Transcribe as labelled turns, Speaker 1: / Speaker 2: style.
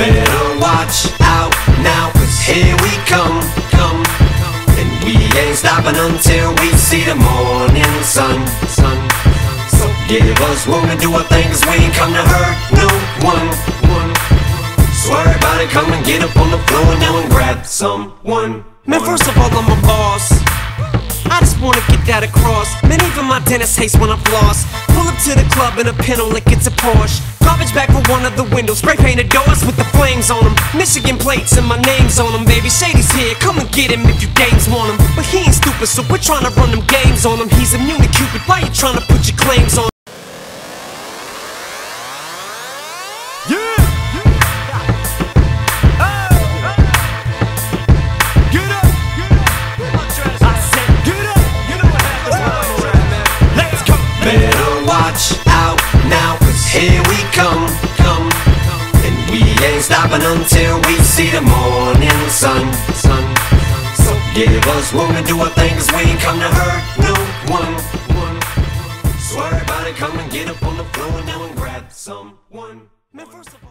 Speaker 1: Better watch out now, cause here we come, come. And we ain't stopping until we see the morning sun, sun. So give us room to do our thing, we ain't come to hurt no one, one. So everybody come and get up on the floor now and grab someone.
Speaker 2: Man, first of all, I'm a boss. I just wanna get that across. Man, even my dentist hates when I'm lost. Pull up to the club in a like it's a Porsche. Garbage bag for one of the windows. Spray painted doors with the flames on them. Michigan plates and my name's on them, baby. Shady's here, come and get him if you games want him. But he ain't stupid, so we're trying to run them games on him. He's immune to Cupid. Why you trying to put your claims on?
Speaker 1: Watch out now, cause here we come, come. And we ain't stopping until we see the morning sun, sun. So give us room to do our thing, cause we ain't come to hurt no one, one. So everybody come and get up on the floor now and grab someone.
Speaker 2: Man, first of all.